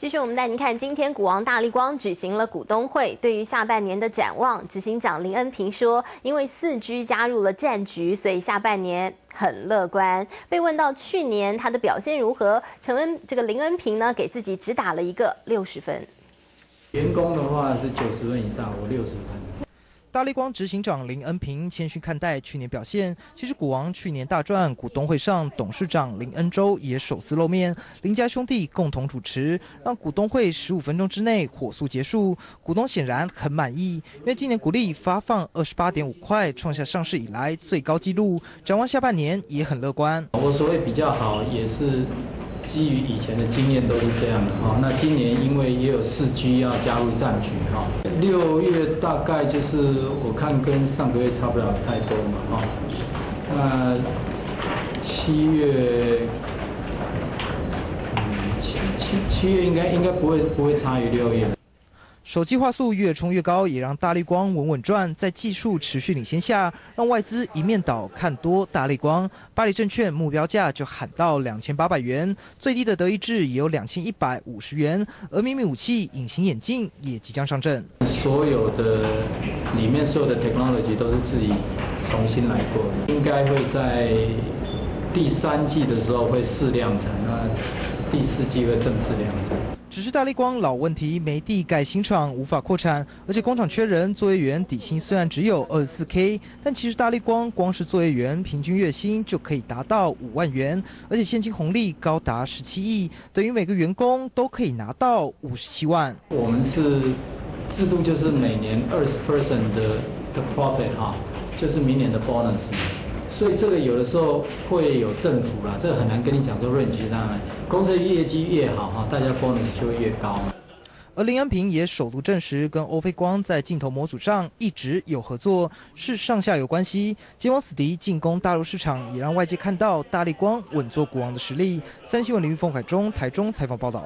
继续，我们带您看，今天股王大力光举行了股东会，对于下半年的展望，执行长林恩平说，因为四 G 加入了战局，所以下半年很乐观。被问到去年他的表现如何，陈恩这个林恩平呢，给自己只打了一个六十分。员工的话是九十分以上，我六十分。大力光执行长林恩平谦虚看待去年表现。其实股王去年大赚，股东会上董事长林恩洲也首次露面，林家兄弟共同主持，让股东会十五分钟之内火速结束。股东显然很满意，因为今年股利发放二十八点五块，创下上市以来最高纪录。展望下半年也很乐观。我所谓比较好，也是。基于以前的经验都是这样的。哈，那今年因为也有四 G 要加入战局哈，六月大概就是我看跟上个月差不了太多嘛哈，那七月，七七七月应该应该不会不会差于六月。手机话速越冲越高，也让大力光稳稳赚，在技术持续领先下，让外资一面倒看多大力光。巴黎证券目标价就喊到两千八百元，最低的德意志也有两千一百五十元。而秘密武器隐形眼镜也即将上阵。所有的里面所有的 technology 都是自己重新来过，应该会在第三季的时候会试量产，那第四季会正式量产。只是大力光老问题，没地盖新厂，无法扩产，而且工厂缺人，作业员底薪虽然只有二十四 K，但其实大力光光是作业员平均月薪就可以达到五万元，而且现金红利高达十七亿，等于每个员工都可以拿到五十七万。我们是制度就是每年二十 percent 的的 profit 哈，就是明年的 bonus。所以这个有的时候会有政府啦，这个很难跟你讲说润局当然，公司业绩越好哈，大家 bonus 就会越高。而林安平也首度证实，跟欧菲光在镜头模组上一直有合作，是上下游关系。结网死敌进攻大陆市场，也让外界看到大力光稳坐国王的实力。三新闻林玉凤海中台中采访报道。